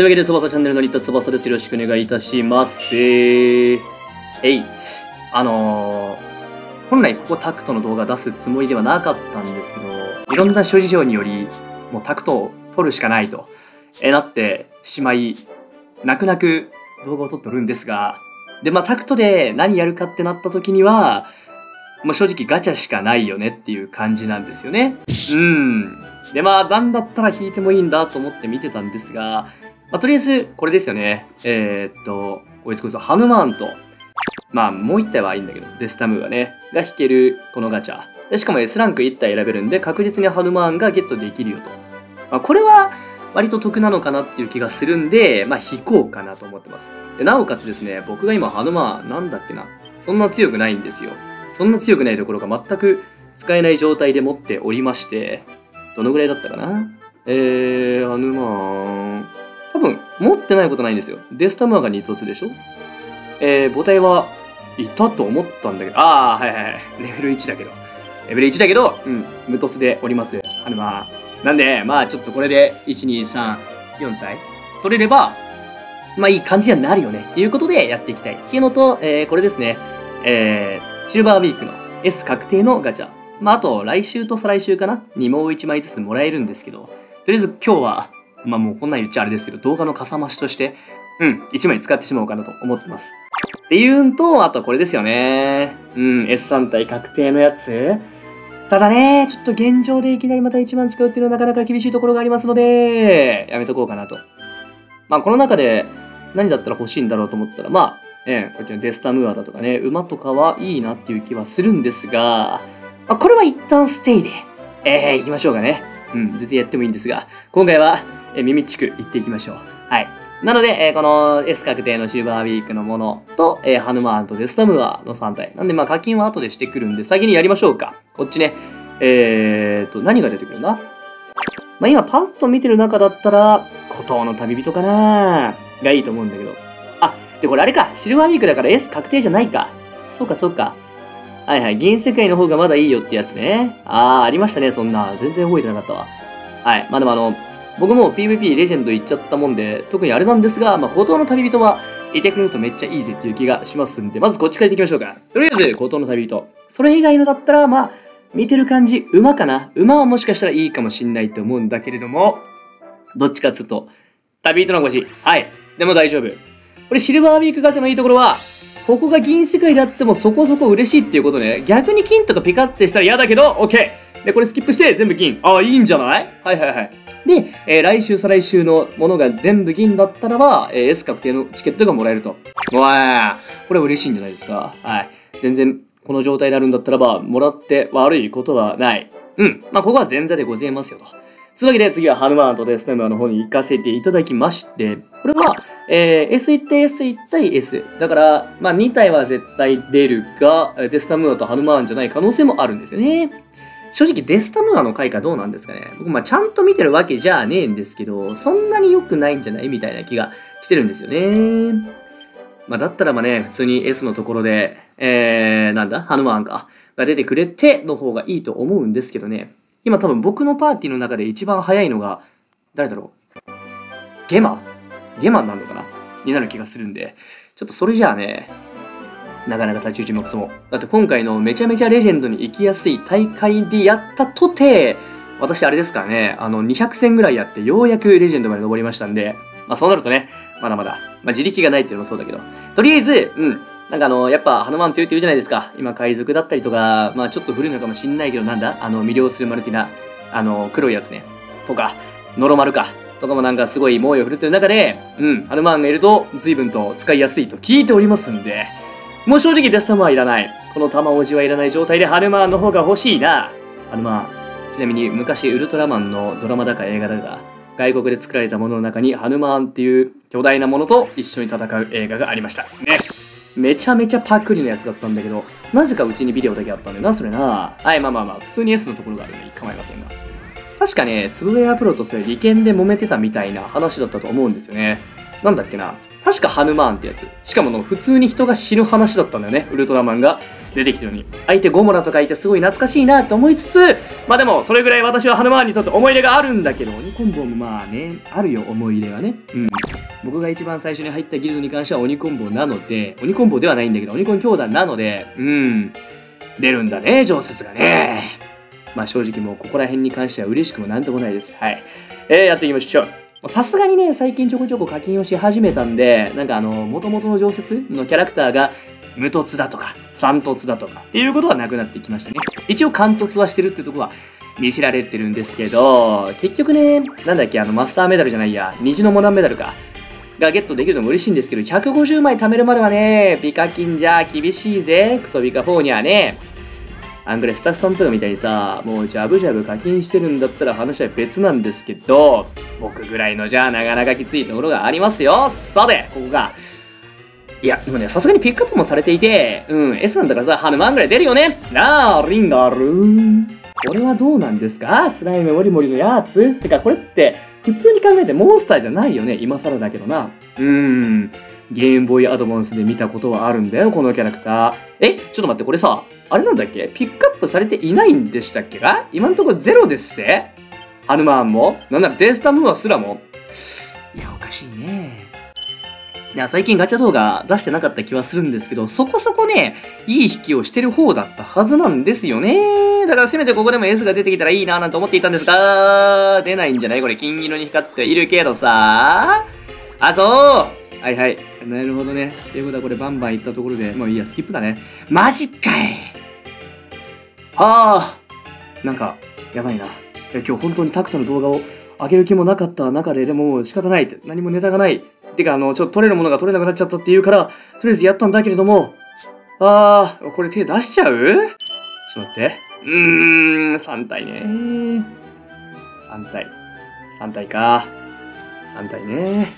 というわけで、翼チャンネルのリッタ翼です。よろしくお願いいたします。えい。あのー、本来ここタクトの動画出すつもりではなかったんですけど、いろんな諸事情により、もうタクトを撮るしかないと、えなってしまい、泣く泣く動画を撮っとるんですが、で、まあタクトで何やるかってなった時には、もう正直ガチャしかないよねっていう感じなんですよね。うん。で、まあ、なんだったら引いてもいいんだと思って見てたんですが、まあ、とりあえず、これですよね。えー、っと、こいつこいつハヌマーンと、まあ、もう一体はいいんだけど、デスタムーがね、が引けるこのガチャ。でしかも S ランク1体選べるんで、確実にハヌマーンがゲットできるよと。まあ、これは、割と得なのかなっていう気がするんで、まあ、引こうかなと思ってます。でなおかつですね、僕が今、ハヌマーン、なんだっけな、そんな強くないんですよ。そんな強くないところが全く使えない状態で持っておりまして、どのぐらいだったかな？えー、ハヌマーン、分、持ってないことないんですよ。デスタムアが2突でしょ？えー、母体はいたと思ったんだけど、ああ、はいはいはい。レベル1だけど。レベル1だけど、うん、無トスでおります。あのまあ、なんで、まあちょっとこれで、1、2、3、4体取れれば、まあいい感じにはなるよね。っていうことでやっていきたい。っていうのと、えー、これですね。えー、シルバーウィークの S 確定のガチャ。まああと、来週と再来週かなにもう1枚ずつもらえるんですけど、とりあえず今日はまあもうこんなん言っちゃあれですけど、動画のかさ増しとして、うん、1枚使ってしまおうかなと思ってます。っていうんと、あとはこれですよね。うん、S3 体確定のやつ。ただね、ちょっと現状でいきなりまた1万使うっていうのはなかなか厳しいところがありますので、やめとこうかなと。まあこの中で何だったら欲しいんだろうと思ったら、まあ、ええ、こっちのデスタムーアだとかね、馬とかはいいなっていう気はするんですが、まあ、これは一旦ステイで、ええー、行きましょうかね。うん、全然やってもいいんですが、今回は、え耳地区行っていきましょう。はい。なので、えー、この S 確定のシルバーウィークのものと、えー、ハヌマーンとデスタムーアの3体。なんで、まあ課金は後でしてくるんで、先にやりましょうか。こっちね。えーと、何が出てくるんだ？まあ今パッと見てる中だったら、孤島の旅人かながいいと思うんだけど。あ、で、これあれか。シルバーウィークだから S 確定じゃないか。そうか、そうか。はいはい。銀世界の方がまだいいよってやつね。あー、ありましたね、そんな。全然覚えてなかったわ。はい。まあでもあの、僕も PVP レジェンド行っちゃったもんで、特にあれなんですが、まあ、孤島の旅人はいてくれるとめっちゃいいぜっていう気がしますんで、まずこっちから行っていきましょうか。とりあえず、孤島の旅人。それ以外のだったら、まあ、見てる感じ、馬かな？馬はもしかしたらいいかもしんないと思うんだけれども、どっちかっつうと、旅人の腰。はい。でも大丈夫。これシルバーウィークガチャのいいところは、ここが銀世界であってもそこそこ嬉しいっていうことね。逆に金とかピカってしたら嫌だけど、OK! で、これスキップして全部銀。ああ、いいんじゃない？はいはいはい。で、えー、来週、再来週のものが全部銀だったらば、えー、S 確定のチケットがもらえると。わー、これ嬉しいんじゃないですか？はい。全然、この状態になるんだったらば、もらって悪いことはない。うん。まあ、ここは前座でございますよと。というわけで、次はハヌマーンとデスタムーアの方に行かせていただきまして、これは、えー、S1 対 S1 対 S。だから、まあ、2体は絶対出るが、デスタムーアとハヌマーンじゃない可能性もあるんですよね。正直デスタムーアの評価どうなんですかね。僕、まあ、ちゃんと見てるわけじゃねえんですけど、そんなに良くないんじゃないみたいな気がしてるんですよね。まあ、だったらまあね、普通に S のところで、えー、なんだ？ハヌマーンか。が出てくれての方がいいと思うんですけどね。今多分僕のパーティーの中で一番早いのが、誰だろう？ゲマ？ゲマになるのかな？になる気がするんで、ちょっとそれじゃあね、なかなか太刀打ちもくそも。だって今回のめちゃめちゃレジェンドに行きやすい大会でやったとて、私あれですからね、あの200戦ぐらいやってようやくレジェンドまで登りましたんで、まあそうなるとね、まだまだ、まあ自力がないっていうのもそうだけど、とりあえず、うん、なんかあの、やっぱ、ハヌマン強いって言うじゃないですか。今、海賊だったりとか、まあちょっと古いのかもしんないけど、なんだ？あの、魅了するマルティナ、あの、黒いやつね。とか、ノロマルか。とかもなんかすごい猛威を振るってる中で、うん、ハヌマンがいると随分と使いやすいと聞いておりますんで、もう正直デスタムはいらない。この玉文字はいらない状態でハヌマーンの方が欲しいな。ハヌマーン。ちなみに昔ウルトラマンのドラマだか映画だか、外国で作られたものの中にハヌマーンっていう巨大なものと一緒に戦う映画がありました。ね。めちゃめちゃパクリのやつだったんだけど、なぜかうちにビデオだけあったんだよな、それな。はい、まあまあまあ、普通に S のところがあるのに構いませんが。確かね、つぶウェアプロとそれ利権で揉めてたみたいな話だったと思うんですよね。なんだっけな。確かハヌマーンってやつ。しかもの普通に人が死ぬ話だったんだよね。ウルトラマンが出てきたのに。相手ゴモラとかいてすごい懐かしいなって思いつつ、まあでも、それぐらい私はハヌマーンにとって思い入れがあるんだけど、鬼コンボもまあね、あるよ、思い入れはね。うん。僕が一番最初に入ったギルドに関しては鬼コンボなので、鬼コンボではないんだけど、鬼コン兄弟なので、うん。出るんだね、常設がね。まあ正直もうここら辺に関しては嬉しくもなんともないです。はい。えー、やっていきましょう。さすがにね、最近ちょこちょこ課金をし始めたんで、なんかあの、元々の常設のキャラクターが無凸だとか、三凸だとかっていうことはなくなってきましたね。一応貫突はしてるってとこは見せられてるんですけど、結局ね、なんだっけ、あの、マスターメダルじゃないや、虹のモダンメダルか。がゲットできるのも嬉しいんですけど、150枚貯めるまではね、ピカキンじゃ厳しいぜ、クソビカ4にはね。あんぐらいスタッフさんとかみたいにさ、もうジャブジャブ課金してるんだったら話は別なんですけど、僕ぐらいのじゃあなかなかきついところがありますよ。さて、ここが、いや、でもね、さすがにピックアップもされていて、うん、S なんだからさ、ハヌマンぐらい出るよね。なあ、リンガルー。これはどうなんですか？スライムモリモリのやつてか、これって、普通に考えてモンスターじゃないよね。今更だけどな。うーん。ゲームボーイアドバンスで見たことはあるんだよ、このキャラクター。え、ちょっと待って、これさ、あれなんだっけ？ピックアップされていないんでしたっけか今んところゼロですせハヌマーンも？なんならデンスタムーアすらも？いや、おかしいね。いや、最近ガチャ動画出してなかった気はするんですけど、そこそこね、いい引きをしてる方だったはずなんですよね。だからせめてここでも S が出てきたらいいななんて思っていたんですが、出ないんじゃない？これ金色に光っているけどさ。あ、そうはいはい。なるほどね。ということはこれバンバンいったところで、もういいや、スキップだね。マジかいはあ。なんか、やばいな。今日本当にタクトの動画を上げる気もなかった中で、でも仕方ないって、何もネタがない。てか、あの、ちょっと取れるものが取れなくなっちゃったっていうから、とりあえずやったんだけれども、あー、これ手出しちゃう？ちょっと待って。うーん、3体ね。3体。3体か。3体ね。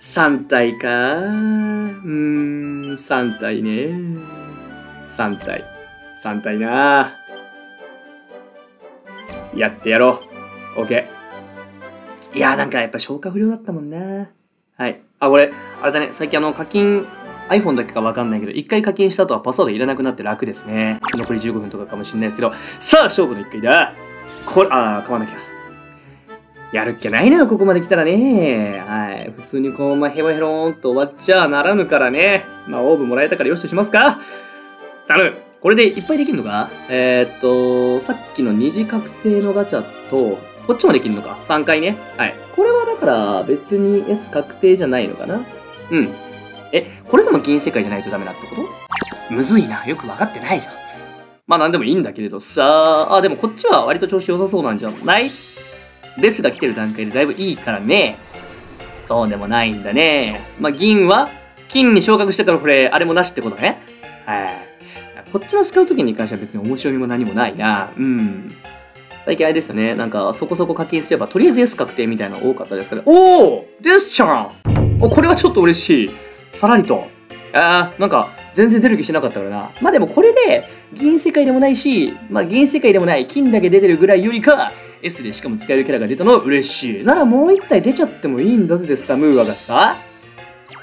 3体か。うーん、3体ね。3体。3体な。やってやろう。OK。いやなんかやっぱ消化不良だったもんな。はい。あ、これ、あれだね、最近あの、課金、iPhone だけかわかんないけど、一回課金した後はパスワードいらなくなって楽ですね。残り15分とかかもしれないですけど、さあ、勝負の一回だ。これ、あー、買わなきゃ。やるっきゃないのよ、ここまで来たらね。はい。普通にこう、まあ、ヘロヘローンと終わっちゃならぬからね。まあ、オーブもらえたからよしとしますか。頼む。これでいっぱいできるのか？えー、っと、さっきの二次確定のガチャと、こっちもできるのか ?3 回ね。はい。これはだから別に S 確定じゃないのかな？うん。え、これでも銀世界じゃないとダメだってこと？むずいな。よくわかってないぞ。まあなんでもいいんだけれどさあ、でもこっちは割と調子良さそうなんじゃない？デスが来てる段階でだいぶいいからね。そうでもないんだね。まあ銀は金に昇格してからこれ、あれもなしってことね。はい。こっちの使う時に関しては別に面白みも何もないな。うん。最近あれですよね。なんか、そこそこ課金すれば、とりあえず S 確定みたいなの多かったですから、おおですちゃん、これはちょっと嬉しい。さらりと。あー、なんか、全然出る気しなかったからな。まあでもこれで、銀世界でもないし、まあ銀世界でもない、金だけ出てるぐらいよりか、S でしかも使えるキャラが出たのは嬉しい。ならもう一体出ちゃってもいいんだぜ、デスタムーアがさ。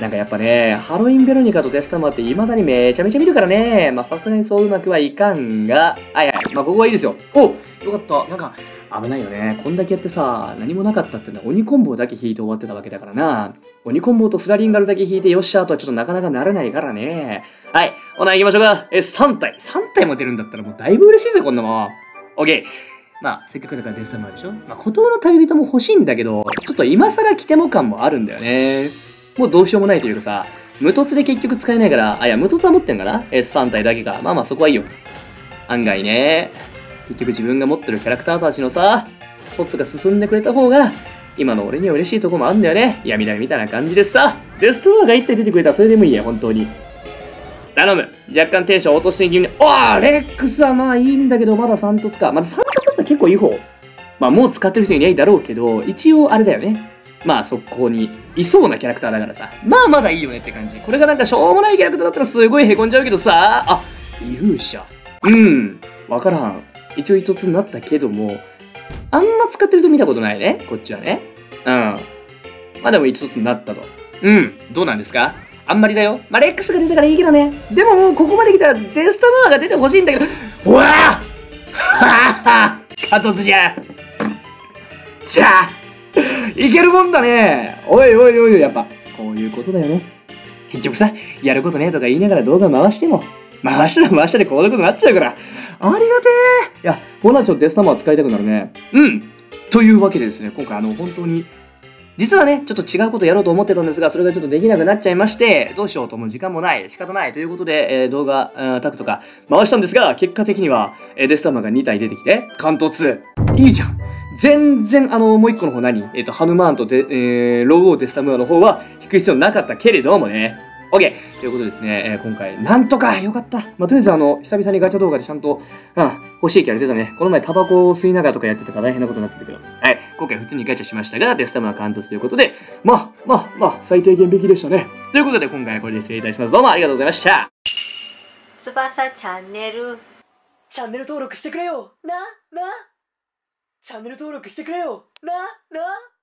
なんかやっぱね、ハロウィンベロニカとデスタマって未だにめちゃめちゃ見るからね。まあさすがにそううまくはいかんが、はいはい。まあここはいいですよ。およかった。なんか、危ないよね。こんだけやってさ、何もなかったってのは鬼コンボだけ引いて終わってたわけだからな。鬼コンボとスラリンガルだけ引いてよっしゃとはちょっとなかなかならないからね。はい。おな行きましょうか。え、3体。3体も出るんだったらもうだいぶ嬉しいぜ、こんなもん。オッケー。まあ、せっかくだからデスタマーでしょ。まあ、孤島の旅人も欲しいんだけど、ちょっと今更来ても感もあるんだよね。もうどうしようもないというかさ、無凸で結局使えないから、あ、いや、無凸は持ってんかな ?S3 体だけか。まあまあそこはいいよ。案外ね、結局自分が持ってるキャラクターたちのさ、凸が進んでくれた方が、今の俺には嬉しいとこもあるんだよね。闇だみたいな感じでさ。デストローが1体出てくれたらそれでもいいや、本当に。頼む。若干テンション落として気味に。おーレックスはまあいいんだけど、まだ3凸か。まだ3凸だったら結構いい方。まあもう使ってる人いないだろうけど、一応あれだよね。まあそこにいそうなキャラクターだからさ、まあまだいいよねって感じ。これがなんかしょうもないキャラクターだったらすごい凹んじゃうけどさ、あ、勇者。うん、わからん。一応一つになったけども、あんま使ってると見たことないね、こっちはね。うん。まあでも一つになったと。うん、どうなんですか？あんまりだよ。まあ、レックスが出たからいいけどね。でももうここまで来たらデスタマーが出てほしいんだけど、うわぁはぁはカトツじゃじゃあいけるもんだね。おいおいおいやっぱこういうことだよね。結局さやることねえとか言いながら動画回しても回したら回したでこういうことになっちゃうから。ありがてえいやこうなっちゃうデスタマー使いたくなるね。うん。というわけでですね今回あの本当に実はね、ちょっと違うことやろうと思ってたんですが、それがちょっとできなくなっちゃいまして、どうしようとも時間もない、仕方ない。ということで、えー、動画、タクとか回したんですが、結果的には、えー、デスタムーアが2体出てきて、完凸に。いいじゃん。全然、あの、もう一個の方何？えっ、ー、と、ハヌマーンとデ、えー、ローオーデスタムーアの方は引く必要なかったけれどもね。OK! ということでですね、えー、今回、なんとかよかった。まあ、とりあえずあの、久々にガチャ動画でちゃんと、うん、欲しいキャラ出たね。この前タバコを吸いながらとかやってたから大変なことになってたけど。はい。今回普通にガチャしましたが、デスタムーア完凸ということで、まあ、まあ、まあ、最低限引きでしたね。ということで今回はこれで失礼いたします。どうもありがとうございました。翼チャンネル。チャンネル登録してくれよな、な。チャンネル登録してくれよな、な。